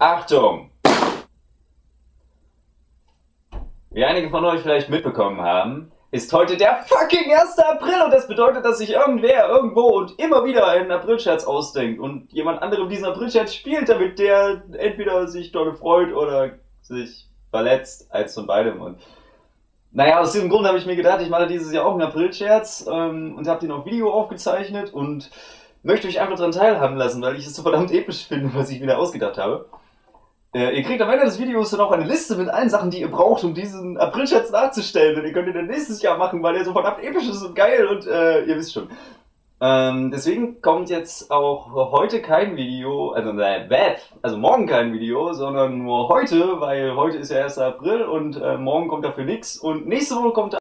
Achtung! Wie einige von euch vielleicht mitbekommen haben, ist heute der fucking 1. April und das bedeutet, dass sich irgendwer irgendwo und immer wieder einen Aprilscherz ausdenkt und jemand anderem diesen Aprilscherz spielt, damit der entweder sich dolle freut oder sich verletzt, als von beidem. Und naja, aus diesem Grund habe ich mir gedacht, ich mache dieses Jahr auch einen Aprilscherz ähm, und habe den auf Video aufgezeichnet und möchte euch einfach daran teilhaben lassen, weil ich es so verdammt episch finde, was ich wieder ausgedacht habe. Äh, ihr kriegt am Ende des Videos dann auch eine Liste mit allen Sachen, die ihr braucht, um diesen Aprilscherz nachzustellen. Und ihr könnt ihn dann nächstes Jahr machen, weil er so verdammt episch ist und geil und äh, ihr wisst schon. Ähm, deswegen kommt jetzt auch heute kein Video, also äh, also morgen kein Video, sondern nur heute, weil heute ist ja 1. April und äh, morgen kommt dafür nichts und nächste Woche kommt